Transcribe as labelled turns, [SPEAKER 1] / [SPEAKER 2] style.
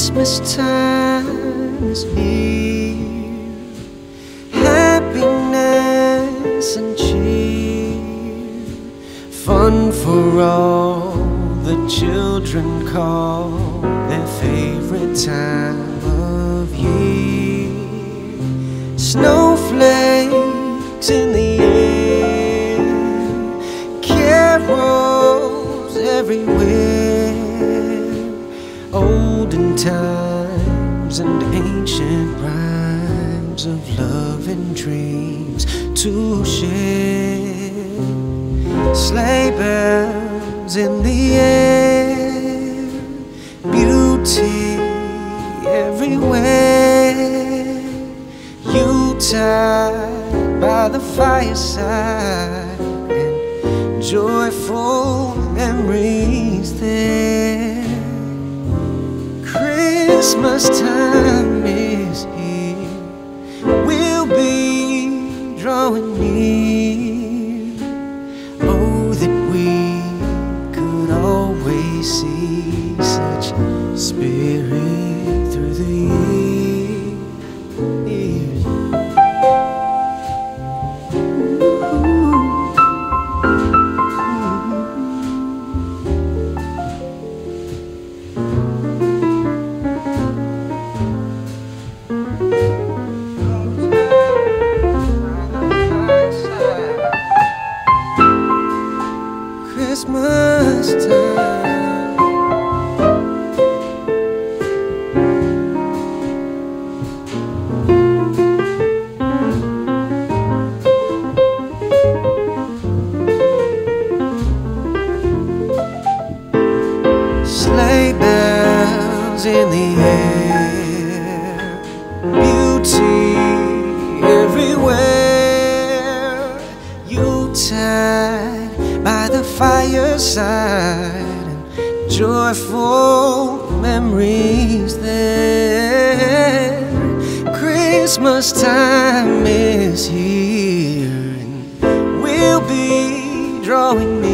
[SPEAKER 1] Christmas time is here. Happiness and cheer. Fun for all the children call their favorite time of year. Snowflakes in the air. Carols everywhere olden times and ancient rhymes of love and dreams to share. Sleigh bells in the air, beauty everywhere. You Yuletide by the fireside and joyful memories there. Christmas time is here. We'll be drawing near. Oh, that we could always see such spirit in the air, beauty everywhere. You Yuletide by the fireside, and joyful memories there. Christmas time is here, and we'll be drawing near.